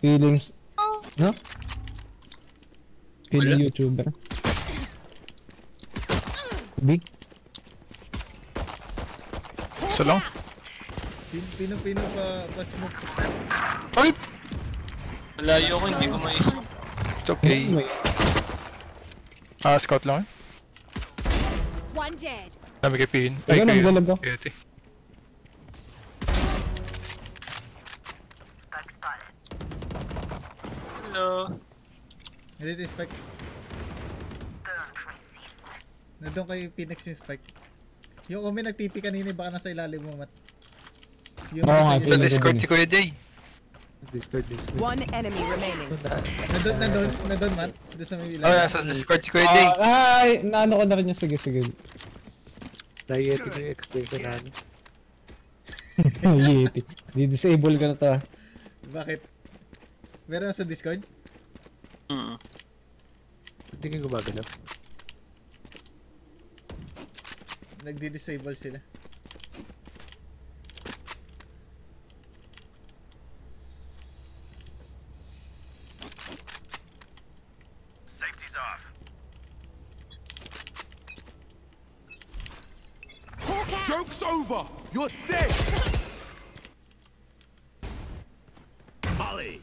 Feelings. No? Feeling Wala. YouTuber. Big. Isa lang. Pin- Pino-pino pa, pa smoke. Ay! Malayo ko, hindi ko maisip. It's okay. Ah, scout lang. One dead. Dami kay Pin. Naglalag ako. Kay Ate. Hello. Hindi ito yung spike. Nandun kay Phoenix yung spike. Yung Umi nag-TP kanina, baka nasa ilalim mo, Mat. Yung Oo nga, nasa Sa. Discord si Kuya Jay. Discord, Discord. One enemy remaining. Nandun, nandun, nandun, Mat. Doon sa may ilalim. Oh, yeah, sa Discord si Kuya Jay. Ah, ay, naano ko na rin niya. Sige, sige. Dieting yung explain ko na. Yeti. Di-disable ka na to ah. Bakit? Meron na sa Discord? Mm. Hindi ka gumagalaw. Nagdi-disable sila. Hawk out. Joke's over! You're dead! Molly!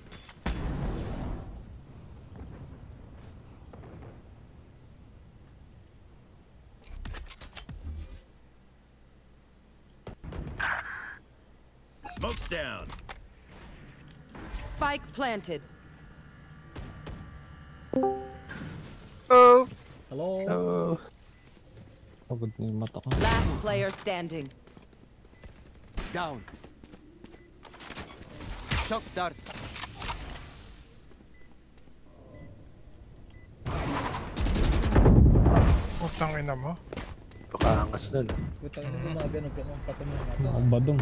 Smoke's down. Spike planted. Oh! Hello? Oh, Pagod na yung mata ko. Last player standing. Down. Shock dart. Utang ina mo. pakaangas nun. Putang ina, gumaganog ka ng patong ng mata. Ang badong.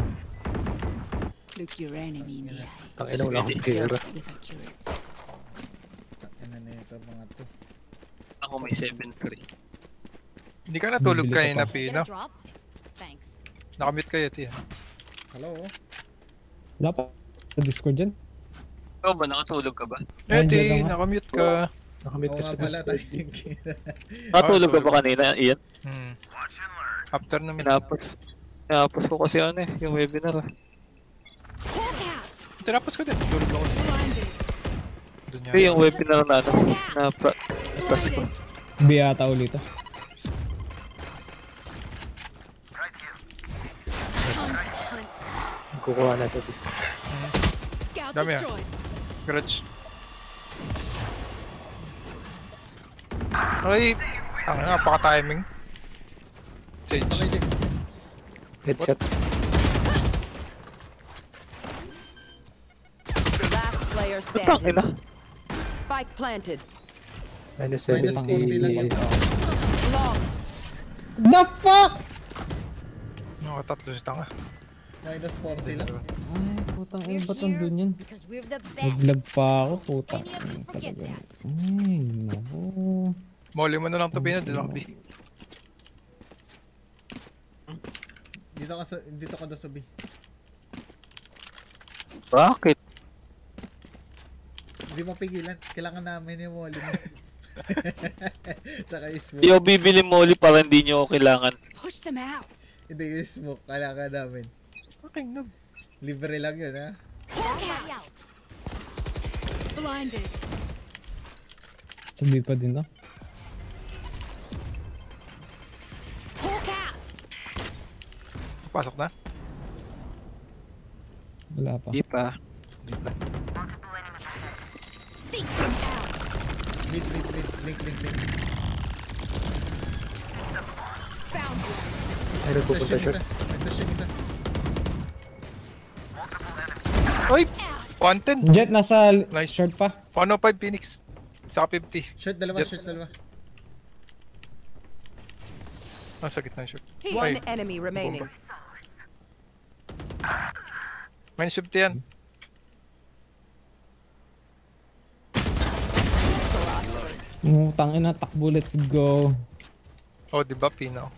Look your enemy in the eye Tangina wala akong accuracy. Ano na ito mga to? Ako may 7-3. Hindi ka natulog Bibili ka kanina, pa. Pino. Nakamute kayo, ah. Hello? Wala pa. Sa Discord dyan. Ikaw ba, nakatulog ka ba? Lang, ah. nakamute ka. Nakamit Oo ka sa. Discord. Nakatulog ka ba kanina, Ian? Hmm. After na mid. Tinapos. Tinapos ko kasi ano eh, yung webinar eh. Tinapos ko din. Tulog ako. Kasi yan. yung webinar na ano, na pra, na press ko. Blinded. Biyata ulit ah. Kukuha na sa. Scout Dami, ah. Grudge. Ay! Ang napaka-timing. Sage. Okay, Jake. Headshot. Last player standing. Spike planted. Minus Minus 70. 40 lang yun. Long. The fuck? Nakatatlo si tanga. Minus 40 lang. Ay, putang ina ba't nandun yun? Naglag pa ako, that. Ay, naku. Molly mo na lang to, Pino. Dito ako, B. Dito ka sa, dito ka daw sa B. Bakit? Hindi mapigilan. Kailangan namin yung wall mo. Tsaka yung smoke. Hindi ako bibili molly para hindi nyo ako kailangan. Push them out. Hindi yung smoke. Kailangan namin. Okay, no. Libre lang yun, ha? Blinded. Sabi pa din to. Pasok na. Wala pa. Hindi pa. Seek them out. Mid, mid, mid. Link, link, link. Found one. Ay, Dash nagpupunta yung siya. isa. Out. 110. Jet, nasa Nice. short pa. 105 Phoenix. Saka 50. Short dalawa, Jet. short dalawa. Nasa gitna yung shoot. One Ay, enemy remaining. minus 50 yan. Utang ina, takbo, let's go. Oh, di ba, Pino?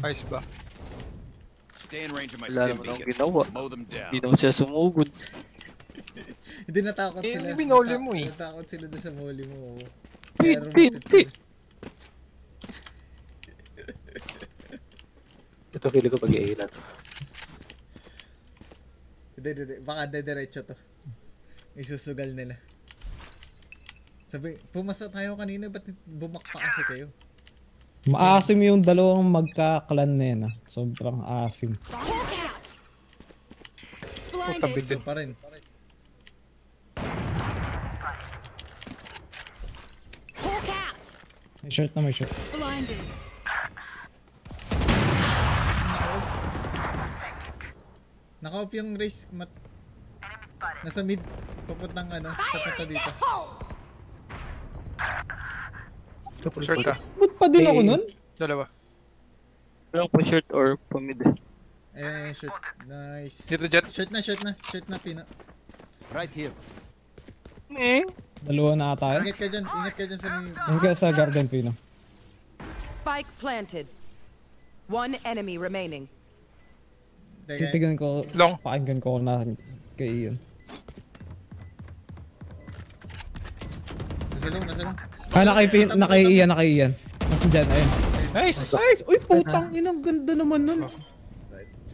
Ayos ba? Stay in range of my Wala stim naman akong beacon. ginawa. Mow them down. Hindi naman siya sumugod. Hindi natakot Eh, sila. binoli Nata- mo eh. Natakot sila doon sa moli mo. oo. Romantic pin. yun. Ito feeling ko pag i to. Hindi, hindi, hindi. Baka diretso to. Isusugal nila. Sabi, pumasa tayo kanina, ba't bumakpa kasi kayo? Maasim yung dalawang magkaklan na yan ah. Sobrang asim. Blinded. din. Pa rin. May short na may short. Blinded. Naka-off yung race. Mat Nasa mid. Papuntang ano, papunta dito. Short ka. Ba't pa din ako nun? Dalawa. Lang pa short or pa mid. Eh, shoot. Nice. Dito jet. Shoot na, shoot na. Shoot na, Pino. Right here. Eh, Dalawa na ata. Ingat ka dyan. Ingat ka dyan sa. Yung kaya sa garden pino. Spike planted. One enemy remaining. Teka, Titigan ko, Long. pakinggan ko na kay Ian. nasa long, nasa long. Ah, Ian, nakay Ian. Mas dyan, ayun. Nice! Nice! Uy, putang ina, ganda naman nun.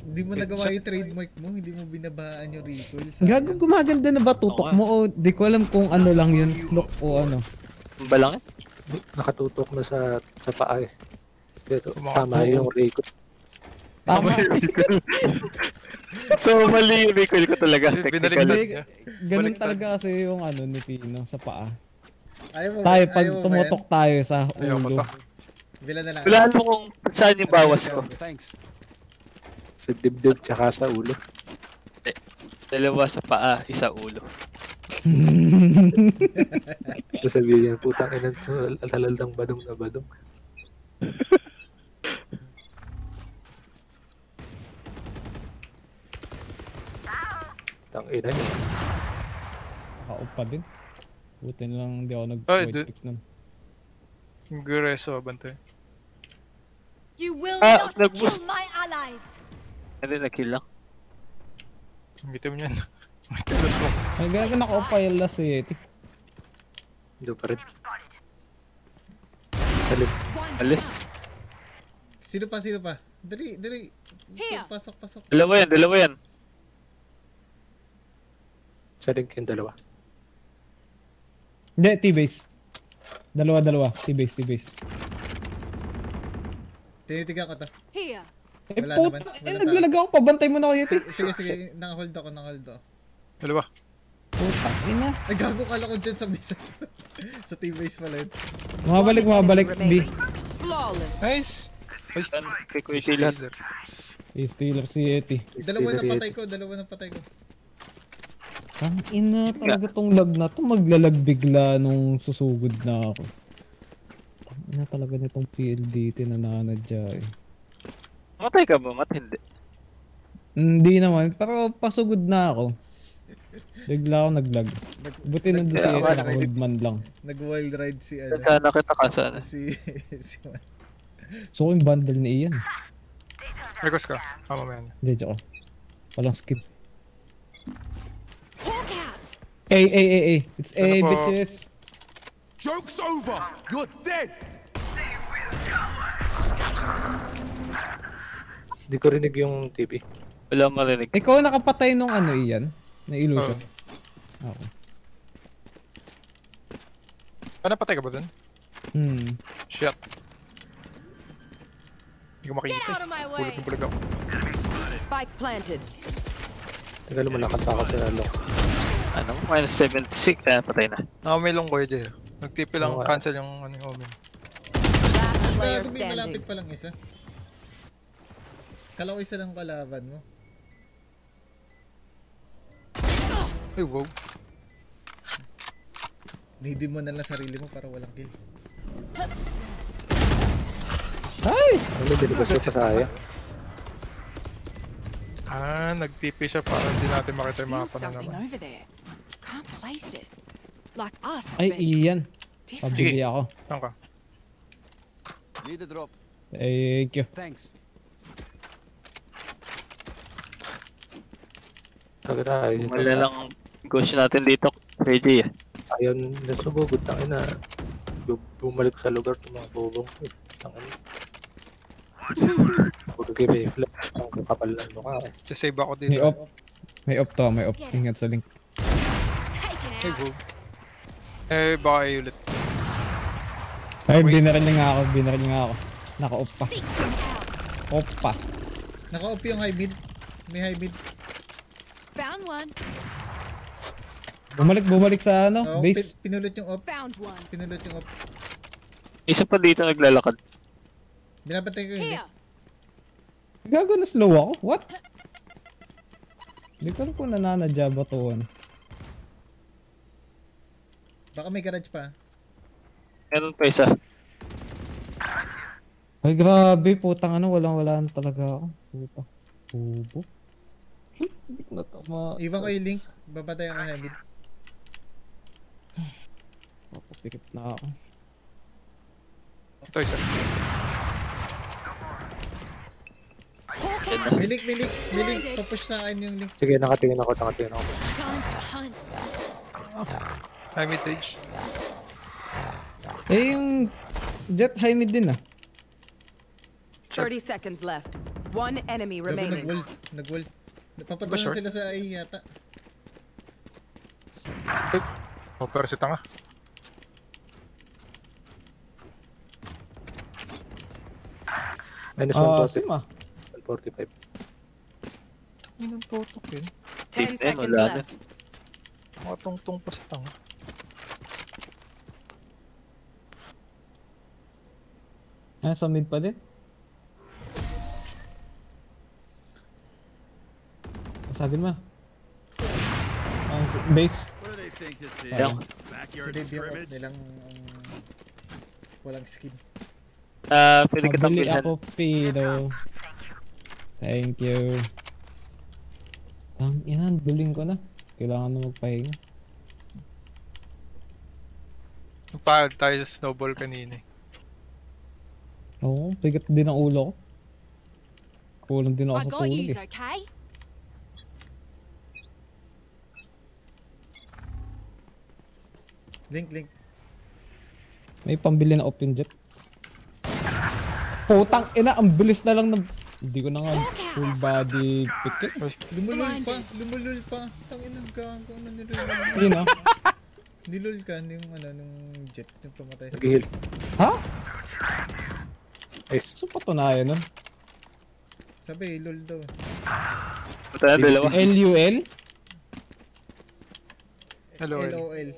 Hindi mo nagawa yung trademark mo. Hindi mo binabaan yung recoil. Gago, gumaganda na ba tutok mo o di ko alam kung ano lang yun, look o ano. ang balangit. Nakatutok na sa sa paa eh. Dito, tama yung Rico. Tama. So, mali yung recoil ko talaga. Niya. Ganun talaga kasi yung ano ni Pino sa paa. Ayaw mo Tayo, pag ayaw tumutok tayo sa Ayaw ulo. to. yan? Bila na lang. Wala mo kung saan yung bawas ko. Thanks. Sa dibdib tsaka sa ulo. Dalawa sa paa, isa ulo. So sabihin niya, putang ina to, alalang badong na badong. Tang ina niya. Nakaup pa din. Buti na lang hindi ako nag-white di- pick nun. Gureso, bantay. You will Ah, not kill my allies. Ano, na-kill lang. Gamitin mo yan. Ay, gago nakaup pa yung last eh. Hindi pa rin. Salit. Alis. Sino pa, sino pa? Dali, dali. Pasok, pasok. Dalawa yan, dalawa yan. Sa link yung dalawa. Hindi, T-base. Dalawa, dalawa. T-base, T-base. Tinitigan ko to. Here. Eh, Wala puta, naman. eh, Wala naglalag ako. Pabantay mo na ako yun. Sige, sige. Naka-hold ako, naka-hold ako. Dalawa. Puta, ina. Ay, gago kala ko dyan sa mesa. sa team-base pala yun. Mabalik, mabalik. B. Flawless. Nice! Ay, kay Kuya Tilan. Stealer si Yeti. Dalawa na Stealer patay ko, dalawa na patay ko. Ang ina talaga tong lag na to. Maglalag bigla nung susugod na ako. Ang ina talaga nitong PLDT na nanadya eh. Matay ka ba? Mat hindi. Hindi naman, pero pasugod na ako. Bigla ako naglag. Nag- Buti na doon si nag- Yeti, naka-hold man lang. Nag-wild ride si ano. Saan sana kita ka sana. Si, si Man. So yung bundle ni Ian. request ka. Ah, mamaya na. Hindi, joke. Walang skip. A, A, A, A. It's A, Ano bitches. Joke's over. You're dead. Hindi ko rinig yung TV. Wala marinig. Ikaw nakapatay nung ano Ian? Na illusion. Oh. Ako. Ah, napatay ka ba dun? Hmm. Shit. Hindi ko Get makikita. out of my Bulag way. na bulag ako. Spike planted. Tagal mo nakatakot sa lalo. Ano? Minus 76. Kaya patay na. Ah, may long dyan. Nagtipi lang, nga. cancel yung ano yung omen. Gago, may malapit pa lang isa. Kala ko isa lang kalaban mo. Ay, wow. Nidin mo na lang sarili mo para walang kill. Ano, binibas ko pa saya. Ah, nagtipi siya para hindi natin makita yung mga pananaman. over there. Can't place it. Like us, Ay, different. Pabili ako. Saan ka? Need a drop. Thank you. Thanks. Tagal na, ayun. Wala lang Ghost natin dito, Reggie. eh. Ayaw na sumugod, tangin na. Bu- Bumalik sa lugar ng mga bobong ko. Tangin. Puro kayo may flex. Ang kapal ng mukha eh. Just save ako May dito. op. May op to, may op. Ingat sa link. Out. go. Eh, baka kayo ulit. Ay, binaril niya nga ako, binaril niya nga ako. Naka-op pa. Op pa. Naka-off yung high mid. May high mid. Found one. Bumalik, bumalik sa ano, Oh, base. pi- pinulot yung off. Found one. Pinulot yung off. Isa pa dito naglalakad. Binabantay ko. Here. Gago na slow ako? What? Hindi ko kung nananadya ba to ano. Baka may garage pa. Meron pa isa. Ay grabe, putang ano, walang wala na talaga ako. Puta. Pubo. Natama. Iwan ko yung link. Babantay ako high mid. Papapikit na ako. Ito isa. Link. May link. Papush sa akin yung link. Sige, nakatingin ako, nakatingin ako. Time to hunt. High mid sage. Eh yung jet high mid din ah. 30 seconds left. One enemy remaining. nag-wall. Nag-wall. Napapadala short? sila sa A yata. Oh, pero si tanga. Minus Ah, 140, sim ah. 145. Yun ang totok yun. 10 Team N, seconds left. Mga tungtong pa sa tanga. Ah, sa mid pa din. Sabi mo. Ah, s- base. Dave yung off nilang um, walang skin. Ah, pwede kitang Mabili bilhan. ako, Pino. Thank you. Tang ina, duling ko na. Kailangan na magpahinga. Nagpahal tayo sa snowball kanina eh. Oo, bigat din ang ulo ko. Kulang din ako I sa got tulog eh. okay? Link, link. May pambili na open jet. Putang ina, ang bilis na lang ng... Hindi ko na nga full body pick it. Lumulul pa. Lumulul pa. Tangin ang gago. Ano nilulul? Yun ah. Nilul ka yung ano, nung jet. Yung pumatay sa... Nag-heal. Ha? Nice. So patunayan nun? Sabi, lul daw. Ito na, dalawa. LUL? Hello, L. LOL.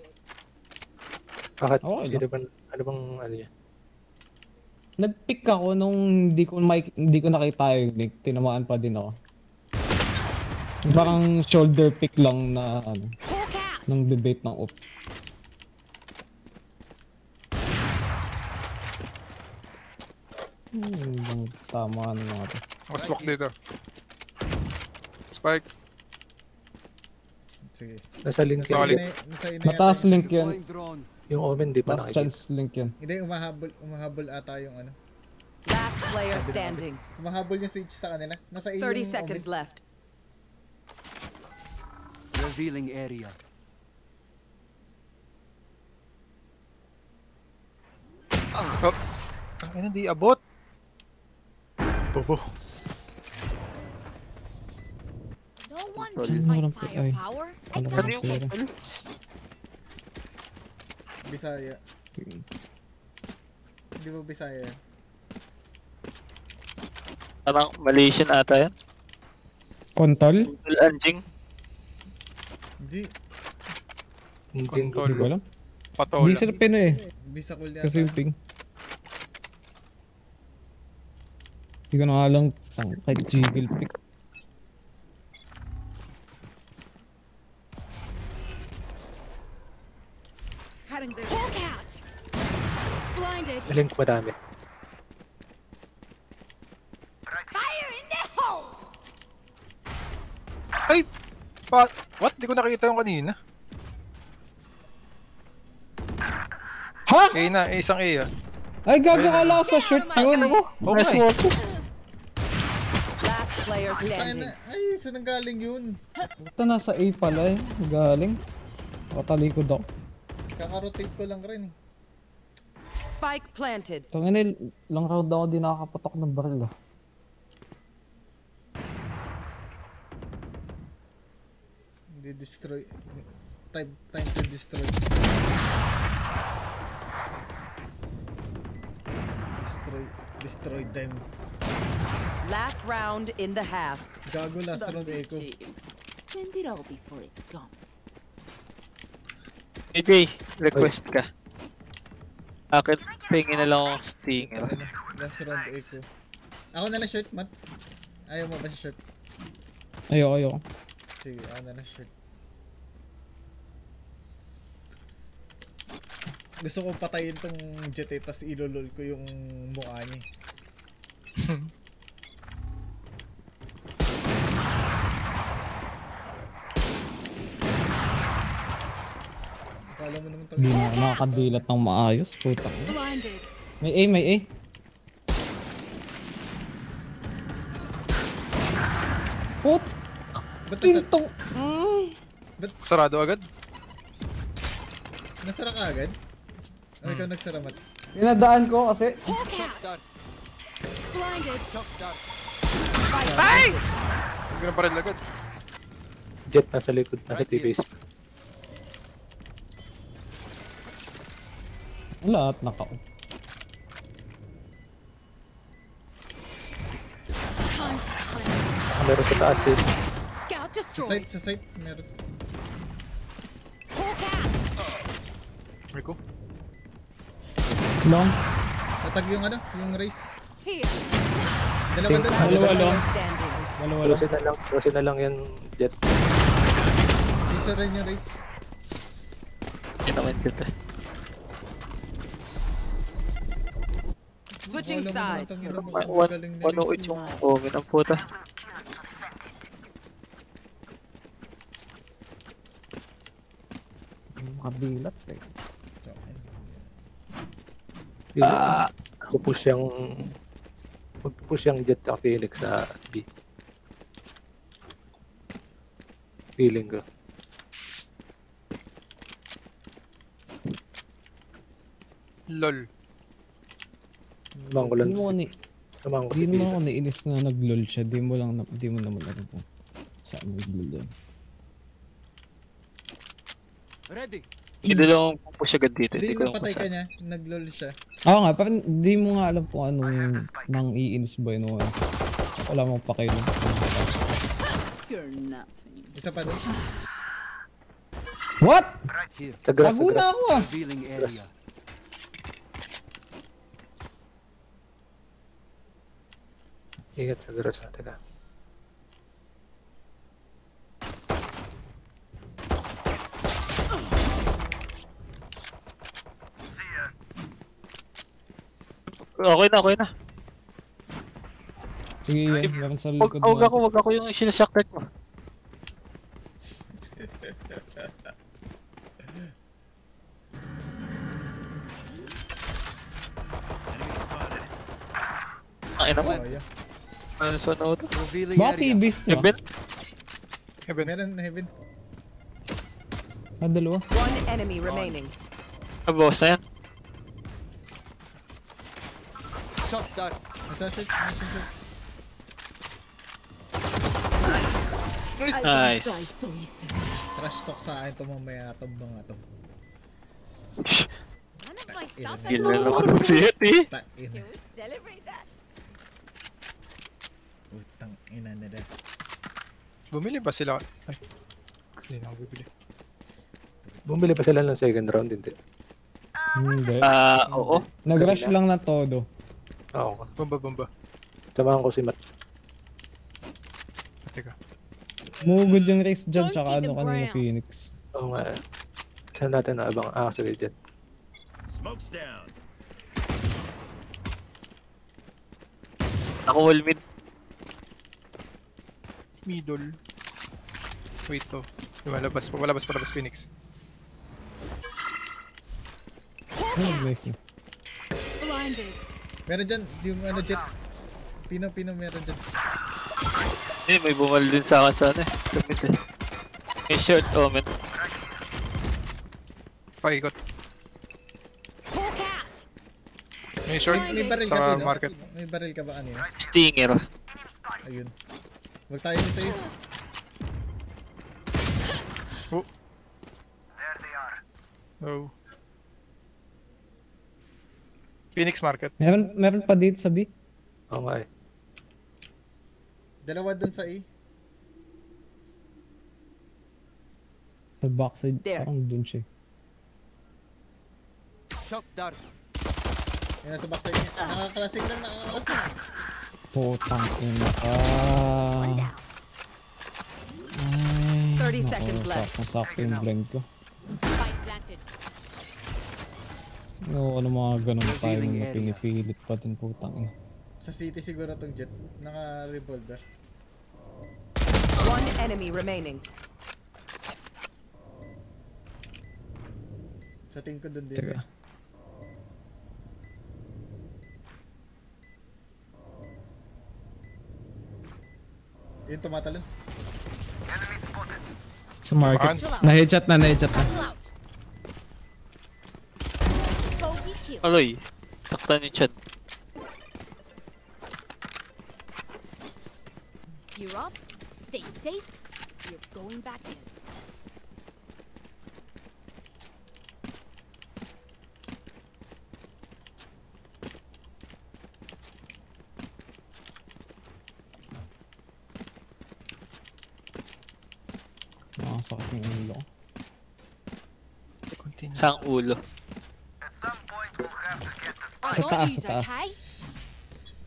Bakit? Okay Sino bang, ano bang, ano niya? Nag-pick ako nung hindi ko, may, hindi ko nakita yung link. Tinamaan pa din ako. Parang shoulder pick lang na ano, Hawk out. ng debate ng op. Hmm, bang tama na mga to. Mas walk dito. Spike. Sige. Nasa link Nasa yan. ina, nasa ina Mataas link yan. Yung omen, di pa Last nakikita. chance link yan. Hindi, umahabol, umahabol ata yung ano. Last player standing. Umahabol yung stage sa kanila. Nasa A 30 yung seconds omen. left. Revealing area. Oh. Ang ina, di abot. Bobo. No one yun my firepower. I got? Bisaya. Hindi ba Bisaya? Parang Malaysian ata yan. Kontol? Tungkol anjing. Hindi. Hindi ko alam. Patola. Hindi sila Pinoy eh. Bisakul yata. Kasi yung ping. Hindi ko na nga lang tang kahit jiggle pick. Link madami. Fire in the hole. Ay! Pa What? Di ko nakita yung kanina. Ha? A na, isang A ah. Ay gago kala ko sa short yun. Oh, Nice my. Player standing. na. Ay, saan ang galing yun? Puta nasa A pala eh. Galing. Patalikod ako. Kakarotate ko lang rin eh. Spike planted. Tangin lang round ako di nakakapatok ng baril ah. Hindi destroy. Time, time to destroy. Destroy, destroy them. Last round in the half. Gago last round echo. Spend it all before it's gone. AJ, request ka. Akin, tingin na lang akong stinger. Ano, last round echo. Ako na lang shirt, Matt. Ayaw mo ba sa shirt? Ayoko, ayoko. Sige, ako na lang shirt. Gusto ko patayin tong jet eh, tas ilolol ko yung mukha niya. eh. Akala mo naman Hindi na ako nakakadilat ng maayos. Puta. Blinded. May A, may A. Put! Ba't! Mm. Sarado agad. nasara ka agad? O ikaw nagsara, Matt? Pinadaan ko kasi. Blinded. Hindi na paril agad. Jet nasa likod, nasa T-base. Lahat naka meron sa taas eh. Scout Sa site, sa site, meron. Rico. long. Tatag yung ano, yung race. Dalawa. Dalawa dalawa. Standing. Dalawa lang. Close na lang, close na lang yan, Jet. Isa rin yung race. Yun naman kita. Ni one race. yung comment ng puta. Makadilat eh. Ah! Ako push yung... Mag-push yung Jet sa Phoenix sa B. Feeling ko. LOL. Samahan ko lang. Di mo ni, Samahan ko di si mo ako nainis na nag-lol siya. Di mo lang, di mo naman alam kung saan nag-lol doon. Ready. Hindi lang akong pupush agad dito. Hindi, Hindi ko napatay ka niya. Nag-lol siya. Oo nga, parang di mo nga alam kung anong nang iinis ba yun o ano. Tsaka Wala mong pakialam. You're nothing. Isa pa doon. What? Here. Sa grass, sa Tago na grass. ako ah! Sa grass natin ah. Okay na, okay na. Sige. Meron sa Wag, likod mo. ako, wag ako yung sinasaktat mo. Ano sa Baka area. ibis mo. Heaven? Heaven. Meron heaven. Ah, dalawa. One enemy remaining. Ah, boss na yan. Shot down. Nasa shirt. Nice. Trash talk sa akin to mamaya itong mga to. None of my stuff has Gila naman si Yet. Ta ina. Celebrate ina nila. Bumili ba sila? Ay. Hindi na ako bibili. Bumili pa sila ng second round, hindi. Hindi. Ah, oo. Nag-rush lang na todo. Oo. Bomba, bomba. Samahan ko si Matt. Ah, Teka. Mugod yung race dyan, tsaka ano kanina. Phoenix. Oo nga. Saan natin naabang? Ah, sige, Jet. Smoke's down. Ako wall mid. Middle. Wait to. Lumalabas, lumalabas, palabas Phoenix. Mo? Blinded. Meron dyan, yung ano jet. Pino, pino meron dyan. Eh, may bumal din sa akin sa ano eh. Sa mid eh. May short omen. Paikot. Hawk out. May short. May, may baril ka, Pino? market. May baril ka ba kanina? Stinger. Ayun. Wag tayo dito sa'yo. Oh. Phoenix Market. Meron, meron pa dito sa B. Eh. Dalawa dun sa A. Sa backside. There. Parang dun siya. Shock dart. Yan nasa backside niya. Nakakalasing lang, nakakalasing. Putang ina ka. Ay, 30 seconds left. Sakong sakto yung blend ko. Oo, ano mga ganun tayo Revealing na pinipilit pa din putang ina. Sa city siguro tong jet. Naka-revolver. One enemy remaining. Sa tingin ko dun din. Teka. eh. Yun tumatalon. Sa market. Na-headshot na, na-headshot na. Aloy. Taktan yung chat. Gear up. Stay safe. You're going back in. Nakasakit yung ulo ko. Continue. Sang ulo. Sa taas, sa taas.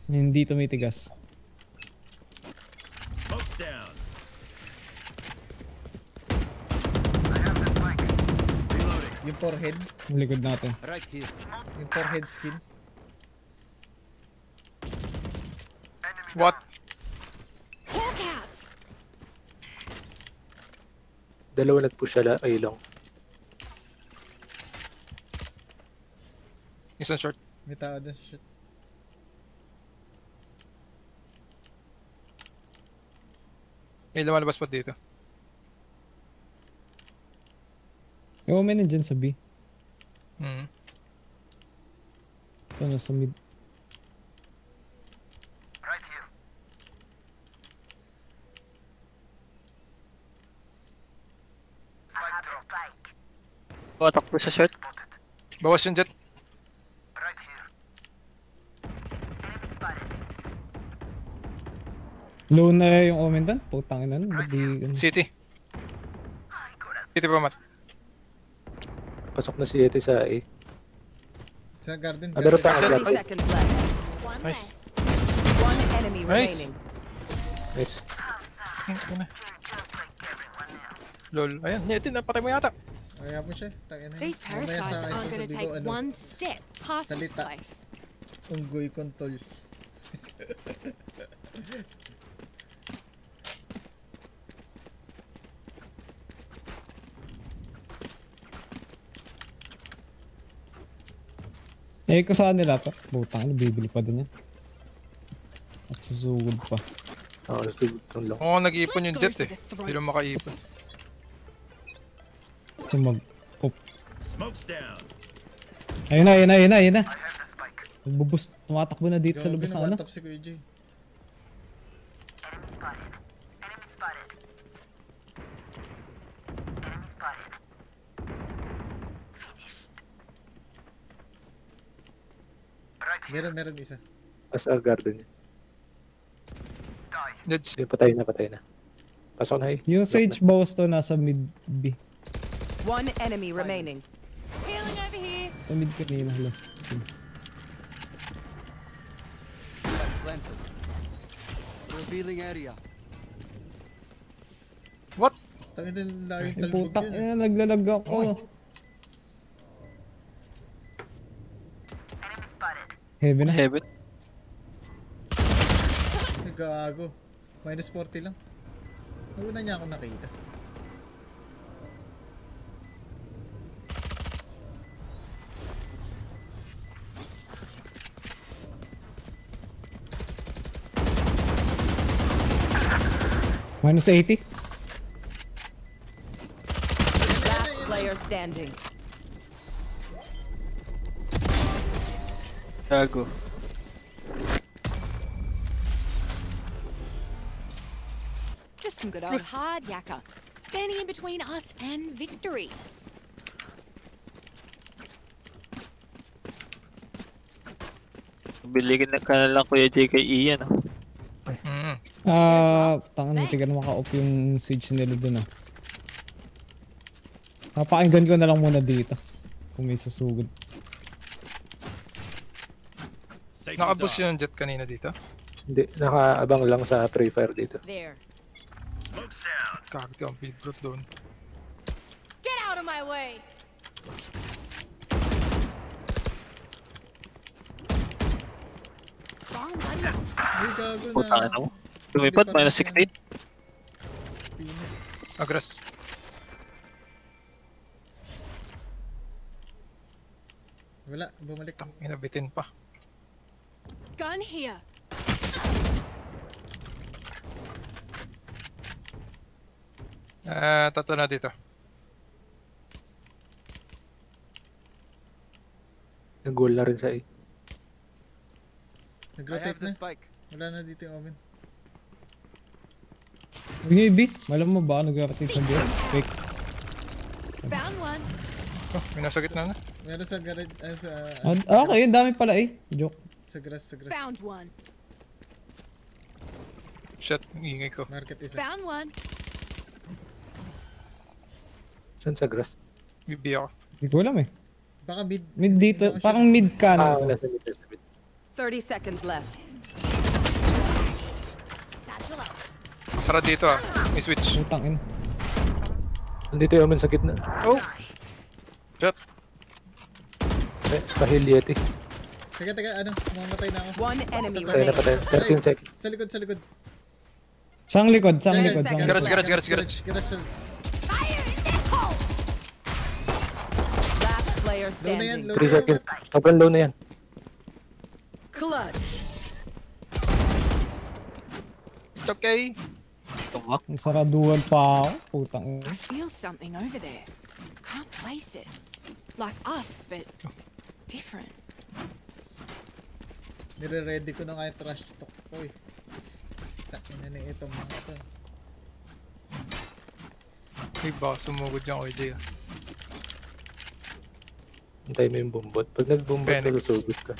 Hindi tumitigas. Smoke's down. Reloading. Yung forehead. Yung likod natin. Right here. Yung forehead skin. What? Dalawa nag-push ala, ay long. Isang short. May tao dun sa shot. May lumalabas pa dito. Yung omen dyan sa B. Hmm. Ito na sa mid. Watak po sa short. Bawas yung jet. Low na yung omen doon. Putang ina. Di... City. City pa mat. Pasok na si Yeti sa A. Sa garden. Ah, meron pa garden. nga 30 seconds left. One Nice. One enemy Nice. remaining. Nice. Lol. Ayan. Ito, napatay mo yata. Kaya mo siya. These Mamaya sa parasites akin aren't gonna take ko, ano, one step past this Salita. place. Unggoy kontol. Eh, ko saan nila to? Putang ina. Bibili pa din yan. At susugod pa. Oo, oh, nagtutulong long. Oo, nag-iipon yung for eh. Hindi lang makaipon. So mag... Op. Smoke's down. Ayun na, ayun na, ayun na, ayun na. Nagbubus, tumatakbo na dito sa Grabe, lubos na ano. na-one-tap si Kuya Meron, meron isa. As a garden. Jets. Yung patay na, patay na. Pasok na eh. Yung Sage Bows to nasa mid B. One enemy remaining. Healing over here. Sa mid kanina last planted. Revealing area. What? Tangin na laging Ay, talbog putak, yun. eh. eh, naglalag ako. Heaven na. Heaven. Gago. Minus 40 lang. Nauna niya ako nakita. Minus 80. Last player standing. Gago. Just some good old hard yakka. Standing in between us and victory. Bili ka na ka na lang Kuya J kay Ian. ah. Mm. Ah, tangan mo, tigan maka-off yung siege nila dun ah. Papakinggan ko na lang muna dito. Kung may susugod. Safe Nakabus yung jet kanina dito. Hindi, nakaabang lang sa pre-fire dito. There. Ang build brute doon. Get out of my way! Puta na mo. Lumipat, minus 16. Pino. Agras. Wala, bumalik. Inabitin pa. Gun here. Ah, tato na dito. Nag-goal na rin sa A. I Nag-rotate have the na. spike. Wala na dito yung oven. Huwag niyo i-B. Malam mo ba nag-rotate sa B? Fake. Found one. Oh, may nasa gitna na. Meron sa garage, ah, sa, Ah, okay, yun dami pala eh. Joke. Sa grass, sa grass. Found one. Shit, ingay ko. Market isa. Found one. Saan sa grass? BB ako. Hindi ko alam eh. Baka mid. Mid dito, parang mid ka Ah, na. mid, nasa mid. 30 seconds left. Masara dito ah. May switch. Putang in. Nandito yung Omen sa gitna. Oh! Shit. Eh, sa hill yeti. Teka, teka, ano? Mamamatay na ako. One enemy Patay na remaining. patay. 13 seconds. Sa likod, sa likod. Sang likod, sang likod, sang. Garage, garage, garage, garage. Garage, sa... Fire in the hole! Last player Low na yan, standing. low 3 na yan. seconds. Sobrang low na yan. Clutch. It's okay. Tumak. Saraduhan pa ako. Putang. I feel something over there. Can't place it. Like us, but different. Nire-ready ko na nga yung trash talk ko eh. Takin na itong mga to. Hey, baka sumugod yung OJ ah. Hintay mo yung bombot. Pag nag-bombot ka, susugod ka.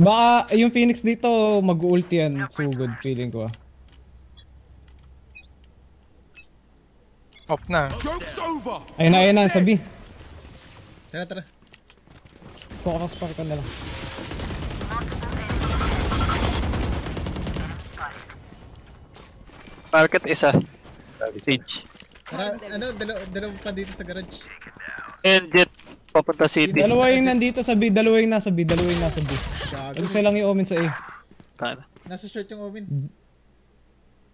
Baka yung Phoenix dito mag-ulti yan. Sugod, feeling ko ah. Off na. Ayun na, ayun na, sabi. Tara, tara. Focus pa ka na lang. Market isa. Siege. Tara, ano, dalawa, dalawa pa dito sa garage. And jet. Papunta city. Dalawa yung nandito sa B, dalawa yung nasa B, dalawa yung nasa B. Gago. Isa lang yung omen sa A. Kana. Nasa short yung oven.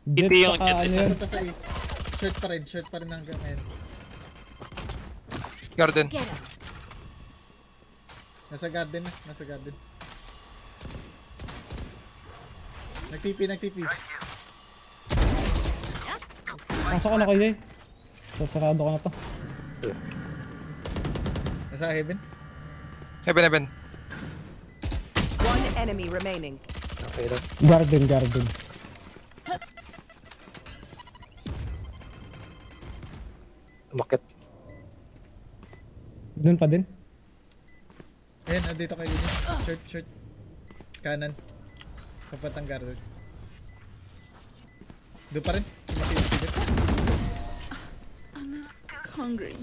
Jet Hindi yung jet, ano isa. yun. Punta sa A. Short pa rin, short pa rin hanggang ngayon. Garden. Nasa garden na, nasa garden. Nag-TP, nag-TP. Pasok ka na kay Jay. Sasarado ko na to. Nasa heaven. Heaven, heaven. One enemy remaining. Okay lang. Garden, garden. Umakit. Doon pa din. Ayan, nandito kayo din. Short, short. Kanan. Kapatang garden. Doon pa rin. Sumasilip dito. Hungry.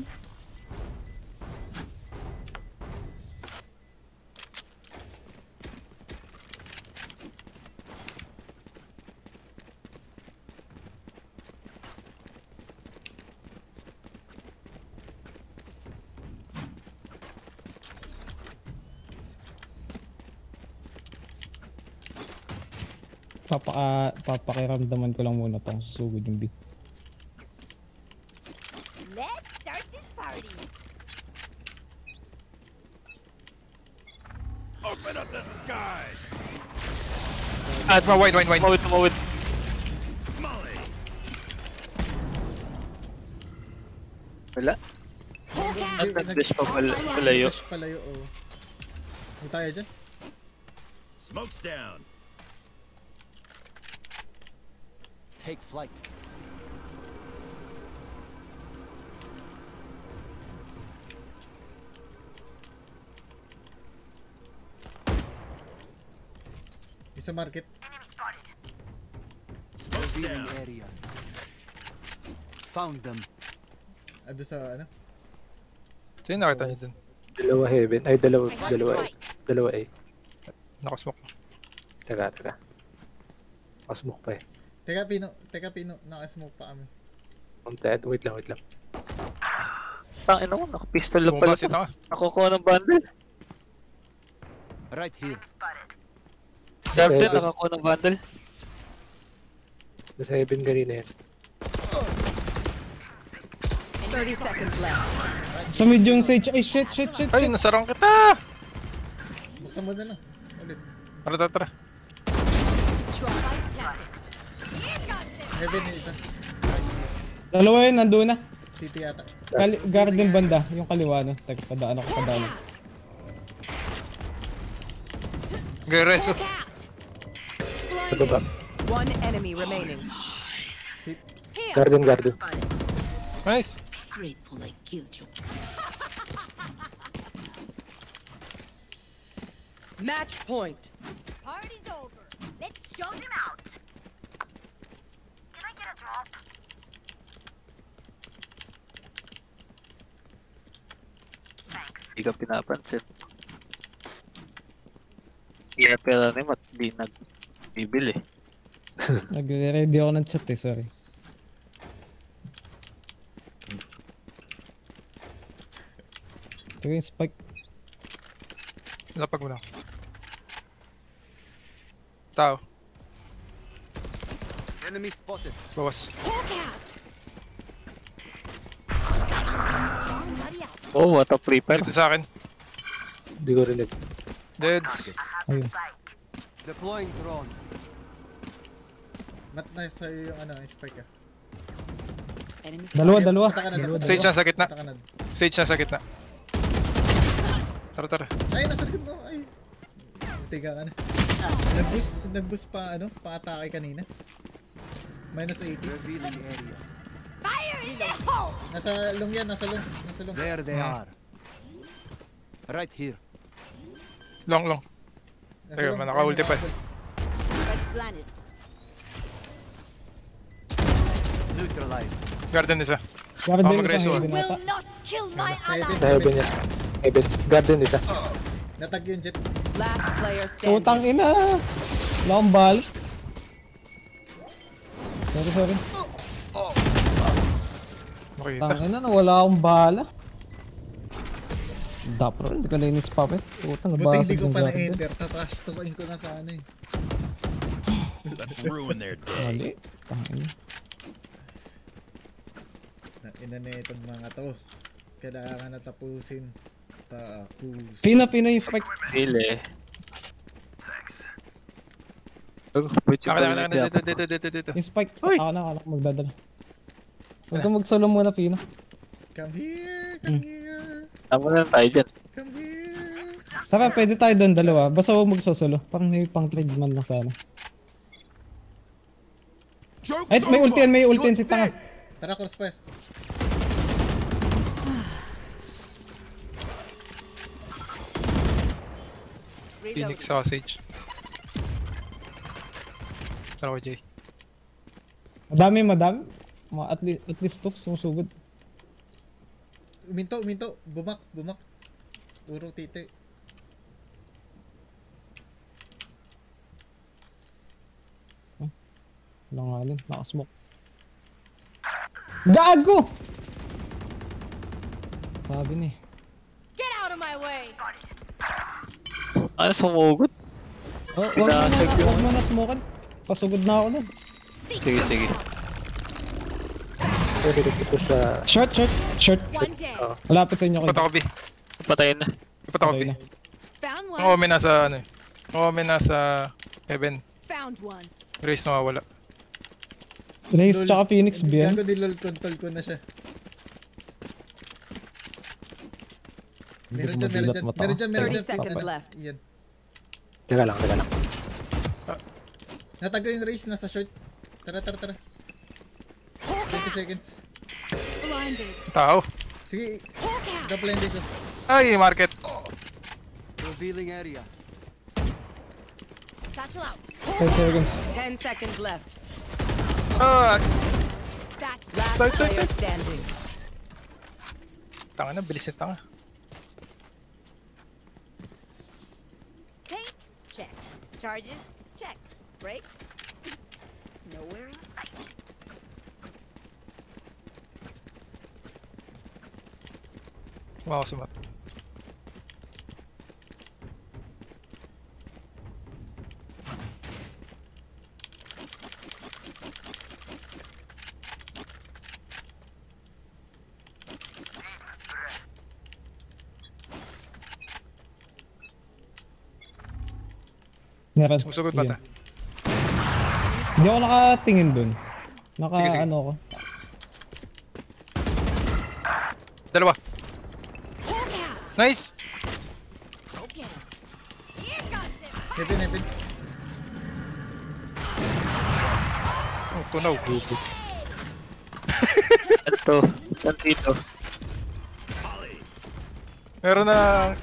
papaka, ah, papakiramdaman ko lang muna tong susugod yung beat. Let's start this party! Open up the sky! At my wait, wait, wait. Mawid, mawid. Wala? At nag-dash pa pala, palayo. Palayo, oh. Ang tayo dyan? Smoke's down! Take flight. Isa market. Smoke's Revealing down. area. Found them. Ado sa ano? Sino nakita niyo dun? Dalawa heaven. Ay, dalawa, dalawa A. Dalawa A. Nakasmoke. Taga, taga. Pasmok pa eh. Teka, Pino. Teka, Pino. Nakasmoke pa kami. Content. Wait lang, wait lang. Tangin ako, naka-pistol lang pala. Ka. Nakukuha ng bundle. Right here. Garden, Heaven. nakakuha ng bundle. Nasa heaven kanina yan. 30 seconds left. Sa mid yung sage. Ay, shit, shit, shit. Ay, nasarang kita! Buksan mo na lang. Ulit. Tara, tara, tara. Planted. Heaven yung isa. Dalawa yun, nandun na. City yata. Kali garden banda, yung kaliwa no. Teka, padaan ako, padaan. Gereso. Sa baba. One enemy remaining. Sit. Garden, garden. Nice. Grateful I killed you. Match point. Party's over. Let's show them out. Drop? Hindi ka pinapansin. Kaya pera ni Mat, di nagbibili. Nagre-ready ako ng chat eh, sorry. Ito yung spike. Lapag mo lang. Tao. Enemy spotted. Bawas. Oh, what a free fire. Dito sa akin. Hindi ko rinig. Deads. Ayun. Deploying drone. Mat na sa'yo yung ano, yung spike ah. Dalawa, dalawa. Na, Dalawa, Stage dalawa. nasa gitna. Ka na. Stage nasa gitna. Tara, tara. Ay, nasa likod mo. Ay. Tiga ka na. Nag-boost, nag-boost pa ano, pa-atake kanina. Minus 80. Revealing area. Fire in the hole. Nasa long yan, nasa long. Nasa long. There they are. Right here. Long, long. Teka, long. naka-ulti pa. spike planted. Neutralized. Garden isa. Garden Ah, isa. Will not kill my ally. Sa heaven yan. Heaven. Garden isa. Natag yung jet. Last player standing. Putang ina! Wala akong bal. Sorry, sorry. Makita. Tang ina na, wala akong bala. Dapro, hindi ka nainis pa, pet. Putang, Buti nabasag hindi ko pa na-enter. Tatrash talkin ko na sana eh. Let's ruin their day. Mali. Tang ina. Na ina na itong mga to. Kailangan na tapusin. Tapus. Pina, pina yung spike. Sili. Oh, pa naka, rin naka, yata. dito, dito, dito, dito. Yung spike. Uy! Ako na, ako na magdadala. Huwag ka mag-solo muna, Pina. Come here, come here, Tama na tayo dyan. come here. Tara, pwede tayo doon dalawa. Basta huwag magsosolo. Pang may pang trade man lang sana. Ay, may ulti yan, may ulti yan si Tanga. Tara, crossfire. Phoenix sausage. Tara ko, Jay. Madami, madami. Mga at least, at least two, sumusugod. Uminto, uminto. Bumak, bumak. Puro titi. Langanin, nakasmoke. Gago! Sabi ni. Get out of my way. Ano, sumugod? Oh, wag mo na, wag mo na smokean. Pasugod na ako nun. Sige, sige. Pwede ko ito sa... Short, short, short. Oh. Malapit sa inyo kayo. ako, B. Patayin na. B. One. Ang Omen nasa, ano eh. Ang Omen nasa heaven. Grace nawawala. Lol. tsaka Phoenix, Bien. Gago din lol control ko na siya. Meron ko dyan, meron dyan. Meron dyan, meron 30 dyan. Yan. Teka lang, teka lang. Natago yung race, nasa short. Tara, tara, tara. 20 seconds. Blinded. Tao. Sige, line dito. Ay, market. Revealing area. Satchel out. 10 seconds. 10 seconds left. Ah, That's Last Side, side, player side. standing. tanga na, bilis ni tanga. Paint? Check. Charges? Check. Brakes? No worries. Wow, sumat. Meron. Sumusugod ba Yun. Hindi ako nakatingin dun. Naka Sige, sige. ano ako. Dalawa. Nice! Heaven, heaven. Oh, tunaw. Ito. Nandito. Meron na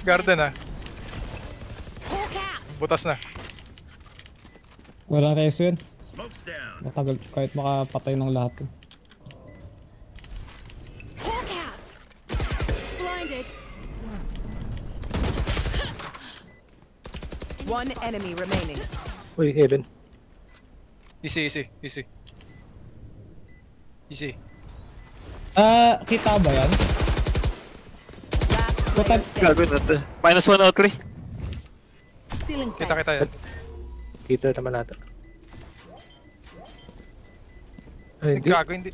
garden ah. Butas na. Walang reso yun. Matagal kahit makapatay ng lahat. eh. One enemy remaining. Uy, Heaven. Easy, easy, easy. Easy. Ah, kita ba yan? Player standing. Gago na. Minus 1 out 3. Still inside. Kita kita yan. Kita naman natin. Ay, hindi. Gago, hindi.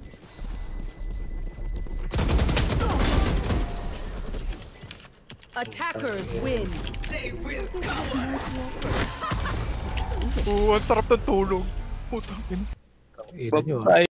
Attackers win. Oo, ang sarap ng tulog. Putang ina.